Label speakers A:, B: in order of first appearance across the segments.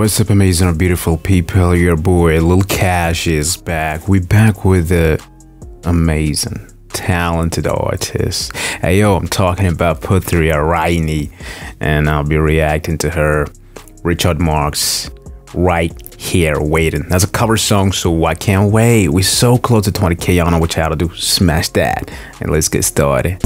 A: what's up, amazing or beautiful people? Your boy Lil Kash is back. We back with the amazing, talented artist. Hey yo, I'm talking about Putri Ariani, and I'll be reacting to her Richard Marx right here waiting. That's a cover song, so I can't wait. We're so close to 20k. I know what y'all to do. Smash that, and let's get started.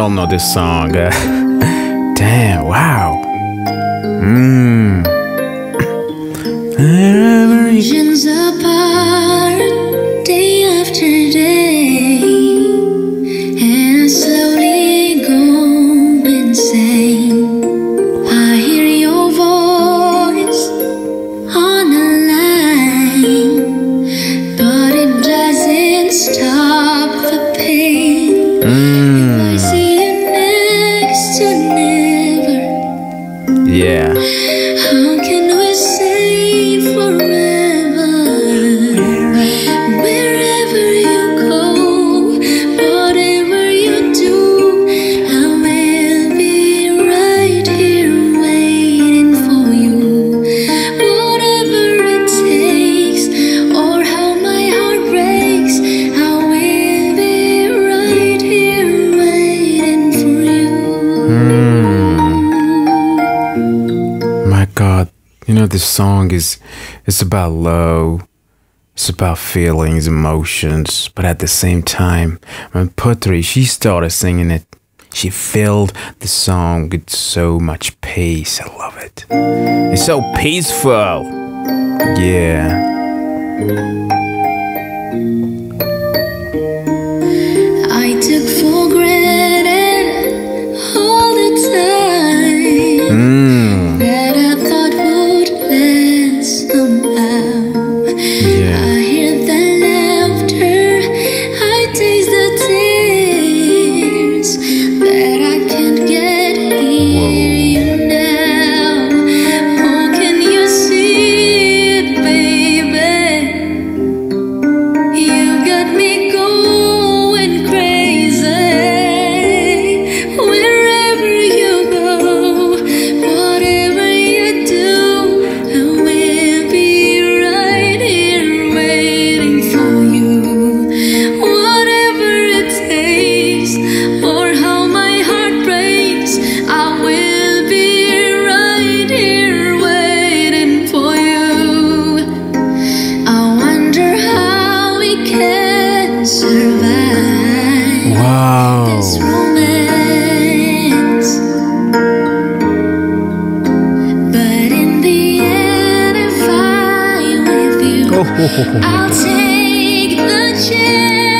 A: All know this song. Uh, damn, wow. Mmm. Know this song is it's about love, it's about feelings, emotions, but at the same time, when Putri she started singing it, she filled the song with so much pace. I love it. It's so peaceful. Yeah.
B: I'll take the chance.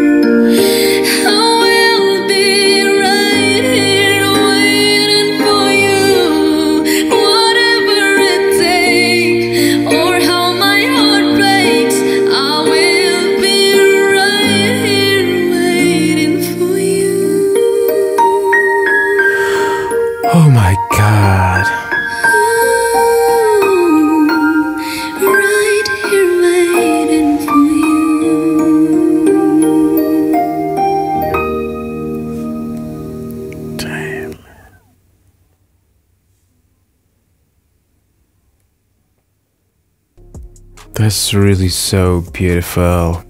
A: That's really so beautiful.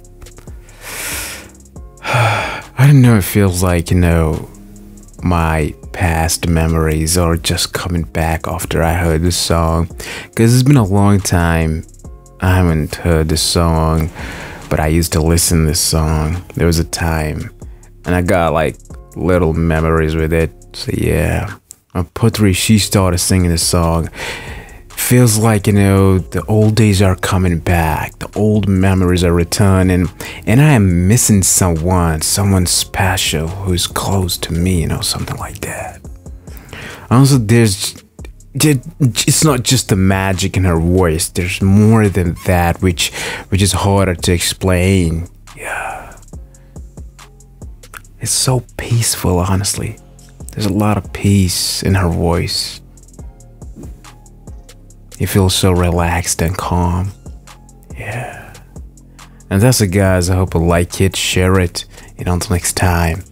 A: I don't know, it feels like, you know, my past memories are just coming back after I heard this song. Because it's been a long time I haven't heard this song, but I used to listen this song. There was a time, and I got like little memories with it. So yeah, when Putri she started singing this song, feels like you know the old days are coming back the old memories are returning and i am missing someone someone special who's close to me you know something like that. Also there's it's not just the magic in her voice there's more than that which which is harder to explain. Yeah. It's so peaceful honestly. There's a lot of peace in her voice you feel so relaxed and calm. Yeah. And that's it, guys. I hope you like it, share it, and until next time,